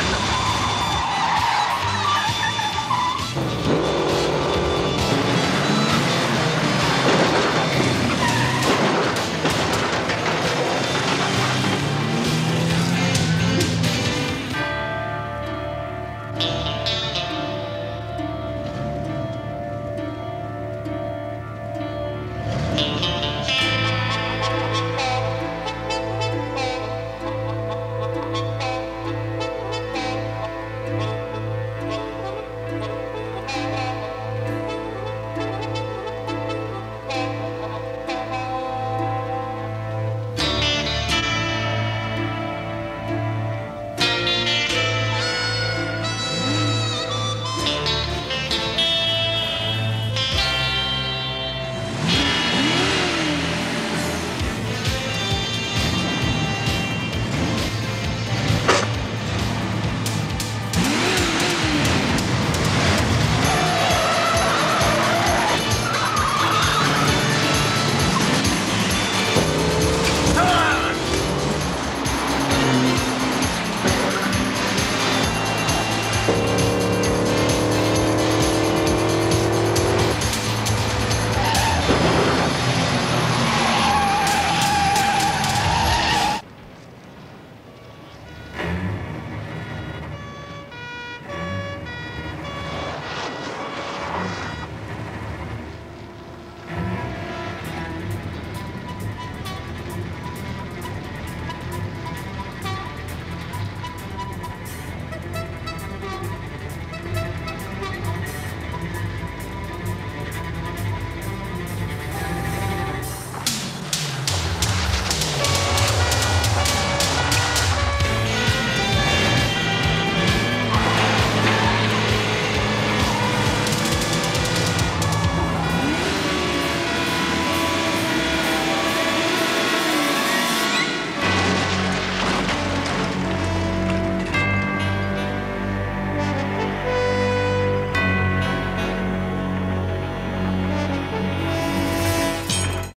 Correcto. Thank mm -hmm. you.